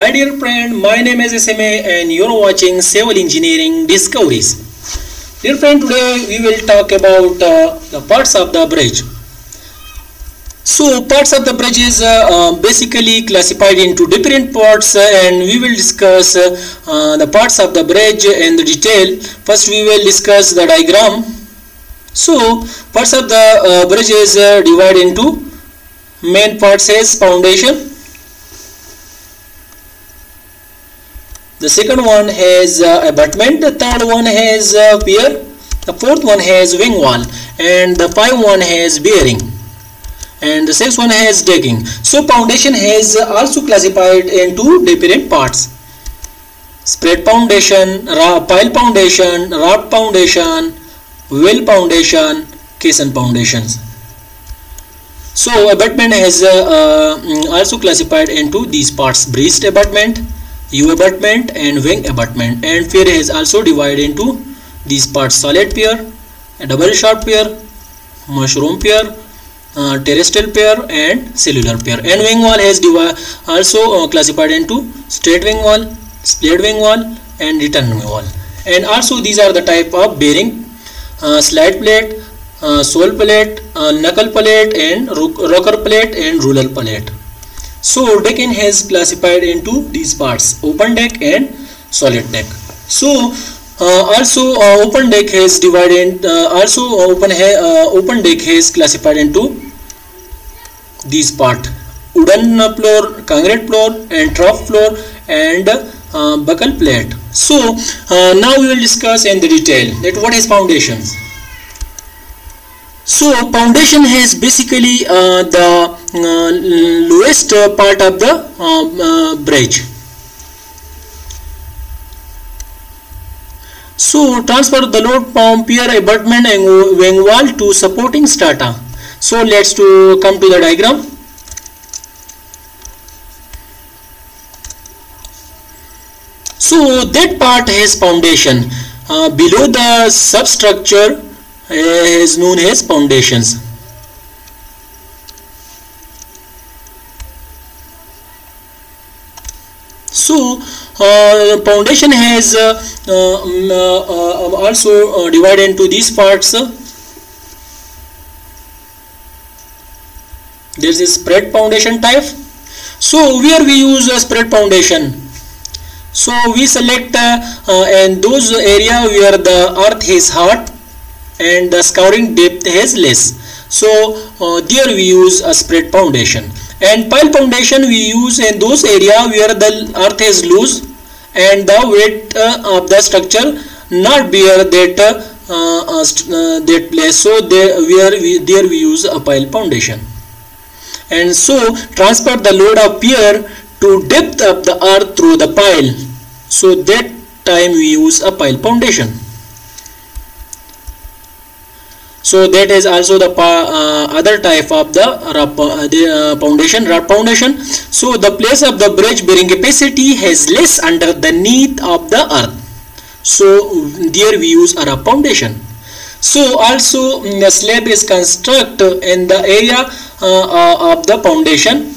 Hi dear friend, my name is SMA and you're watching Civil Engineering Discoveries. Dear friend, today we will talk about uh, the parts of the bridge. So parts of the bridge is uh, uh, basically classified into different parts uh, and we will discuss uh, the parts of the bridge in the detail. First we will discuss the diagram. So parts of the bridge is divided into main parts is foundation the second one has uh, abutment the third one has uh, pier the fourth one has wing wall and the five one has bearing and the sixth one has decking so foundation has also classified into different parts. Spread foundation pile foundation raft foundation well foundation caisson foundations. So abutment has uh, uh, also classified into these parts. Breast abutment U abutment and wing abutment. And pier is also divided into these parts. Solid pier, double shaft pier, mushroom pier, uh, terrestrial pier and cellular pier. And wing wall is also uh, classified into straight wing wall, split wing wall and return wing wall. And also these are the type of bearing uh, slide plate, uh, sole plate, uh, knuckle plate and rocker plate and roller plate so decking has classified into these parts open deck and solid deck. So uh, also uh, open deck has divided uh, also open uh, open deck has classified into these part. Wooden floor concrete floor and trough floor and uh, buckle plate so uh, now we will discuss in the detail that what is foundations. So foundation has basically uh, the uh, lowest part of the uh, bridge. So transfer the load from pier abutment and wing wall to supporting strata. So let's to come to the diagram. So that part has foundation. Uh, below the substructure is known as foundations. So uh, foundation has uh, um, uh, also divided into these parts. There is spread foundation type. So where we use a spread foundation. So we select and those area where the earth is hard and the scouring depth is less so uh, there we use a spread foundation and pile foundation we use in those area where the earth is loose and the weight uh, of the structure not bear that uh, uh, that place. So there where we there we use a pile foundation. And so transfer the load of pier to depth of the earth through the pile. So that time we use a pile foundation so that is also the uh, other type of the, uh, the uh, foundation raft foundation. So the place of the bridge bearing capacity has less underneath of the earth. So there we use a foundation. So also mm, the slab is construct in the area uh, uh, of the foundation.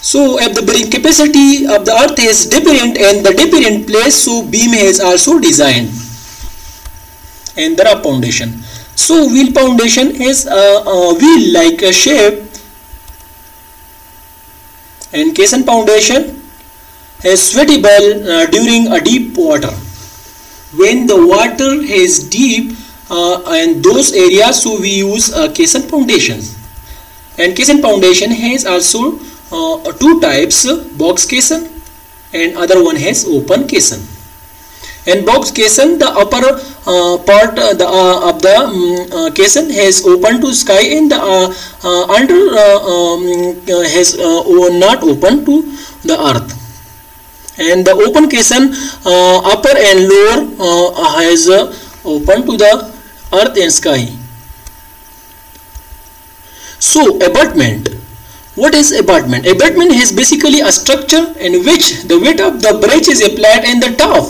So if the bearing capacity of the earth is different and the different place so beam is also designed and there are foundation. So well foundation is a, a wheel like a shape. And caisson foundation is suitable uh, during a deep water. When the water is deep uh, and those areas so we use uh, caisson foundations and caisson foundation has also uh, two types box caisson and other one has open caisson in box caisson, the upper uh, part uh, the, uh, of the um, caisson has open to sky and the under um, has not open to the earth. And the open caisson uh, upper and lower uh, has uh, open to the earth and sky. So abutment what is abutment abutment is basically a structure in which the weight of the bridge is applied in the top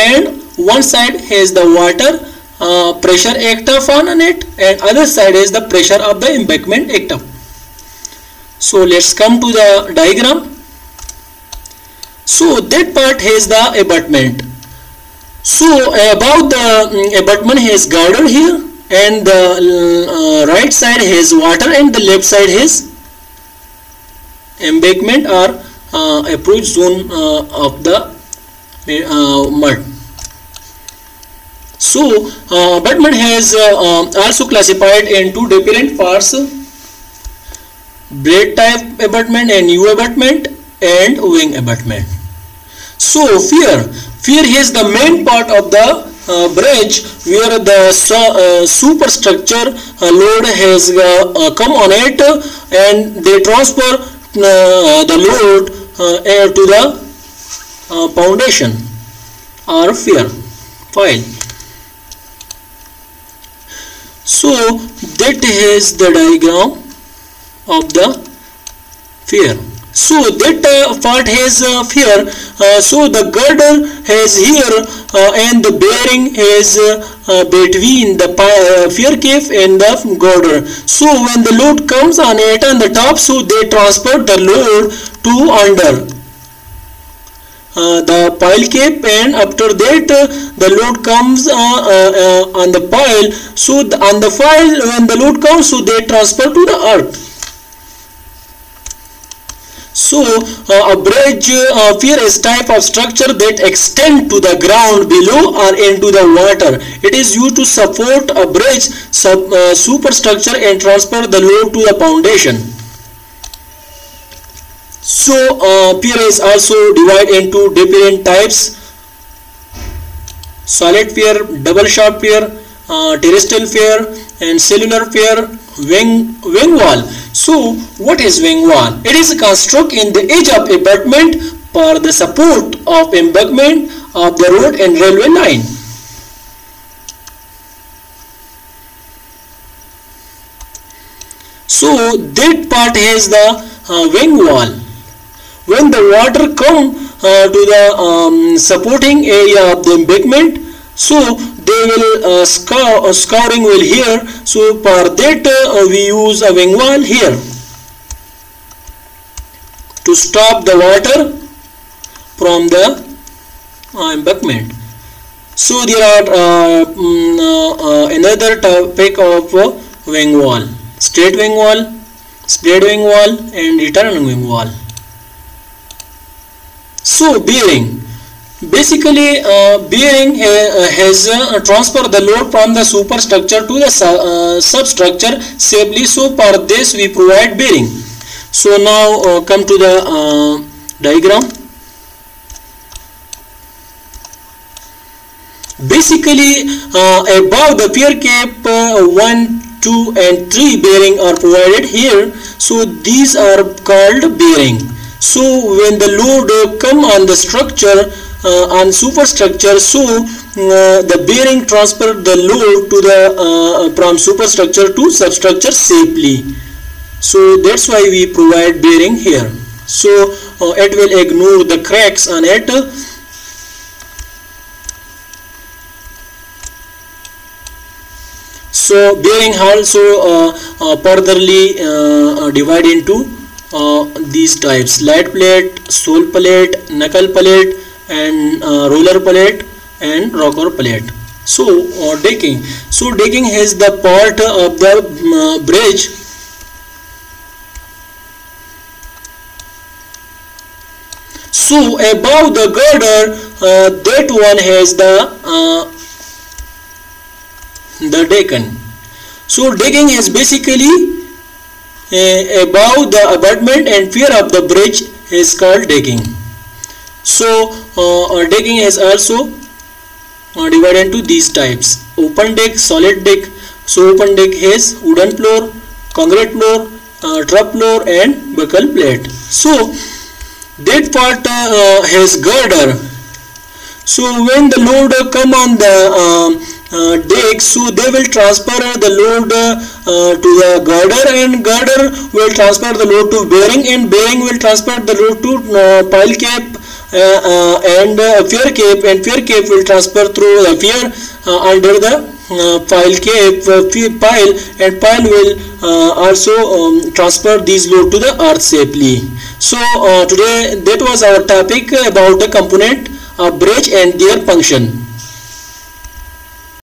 and one side has the water uh, pressure act of on it and other side is the pressure of the embankment act of so let's come to the diagram. So that part has the abutment. So above the um, abutment has girder here and the uh, right side has water and the left side has embankment or uh, approach zone uh, of the uh, mud. So uh, abutment has uh, um, also classified into different parts breast type abutment and U abutment and wing abutment. So pier. Pier is the main part of the uh, bridge where the uh, superstructure uh, load has uh, uh, come on it and they transfer uh, the load to the foundation or pier pile. So that is the diagram of the pier. So that uh, part has uh, pier. Uh, so the girder has here uh, and the bearing is uh, uh, between the pier cap and the girder so when the load comes on it on the top so they transport the load to under the pile cap and after that uh, the load comes uh, on the pile so the, on the pile when the load comes so they transfer to the earth so uh, a bridge uh, pier is type of structure that extend to the ground below or into the water. It is used to support a bridge sub, uh, superstructure and transfer the load to the foundation. So uh, is also divided into different types. Solid pier, double shaft pier, uh, terrestrial pier and cellular pier, wing, wing wall. So what is wing wall? It is a construct in the edge of abutment for the support of embankment of the road and railway line. So that part has the uh, wing wall when the water come uh, to the um, supporting area of the embankment so they will uh, scour, uh, scouring will here. So for that uh, we use a wing wall here to stop the water from the uh, embankment. So there are um, another topic of wing wall straight wing wall spread wing wall and return wing wall so bearing. Basically uh, bearing uh, has uh, transfer the load from the superstructure to the su uh, substructure safely so for this we provide bearing. So now uh, come to the uh, diagram. Basically above the pier cap 1 2 and 3 bearing are provided here. So these are called bearing so when the load uh, come on the structure uh, on superstructure so uh, the bearing transfer the load to the uh, from superstructure to substructure safely. So that's why we provide bearing here. So uh, it will ignore the cracks on it. So bearing also uh, furtherly divide into uh, these types. Light plate sole plate knuckle plate and uh, roller plate and rocker plate. So uh, decking. So decking has the part of the uh, bridge. So above the girder uh, that one has the uh, the decking so decking is basically above the abutment and pier of the bridge is called decking. So uh, decking is also uh, divided into these types. Open deck solid deck so open deck has wooden floor concrete floor uh, floor and buckle plate. So that part uh, has girder. So when the load come on the um, uh, so they will transfer the load uh, to the girder and girder will transfer the load to bearing and bearing will transfer the load to uh, pile cap uh, uh, and pier cap and pier cap will transfer through the pier under the pile uh, pile and pile will also um, transfer these load to the earth safely. So today that was our topic about the component of bridge and their function